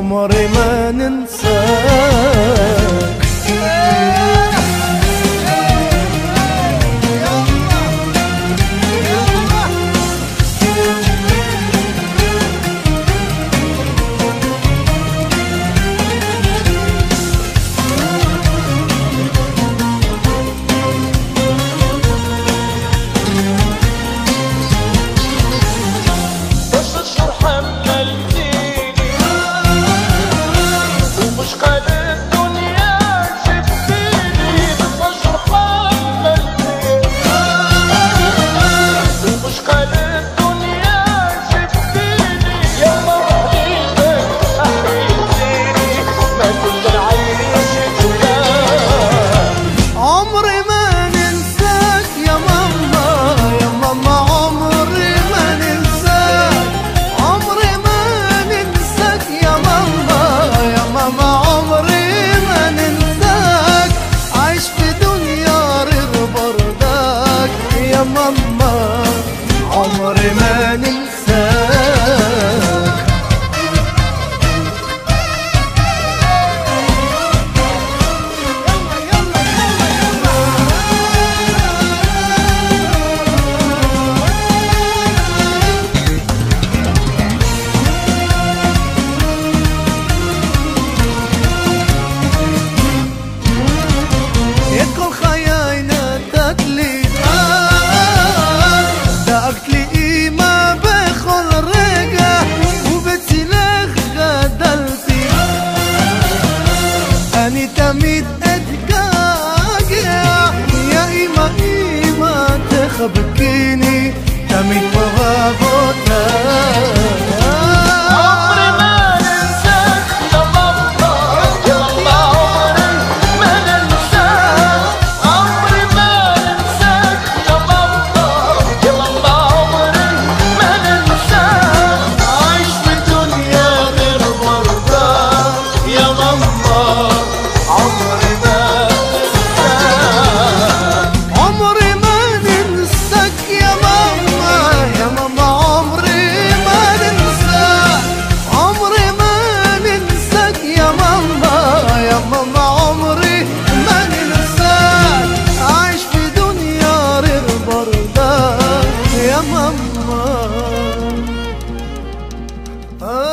عمري ما ننساك Yaşamam mı? Amr benim אני תמיד אתגעגע. יא אמא אמא תחבקיני תמיד פה רבותיי Oh.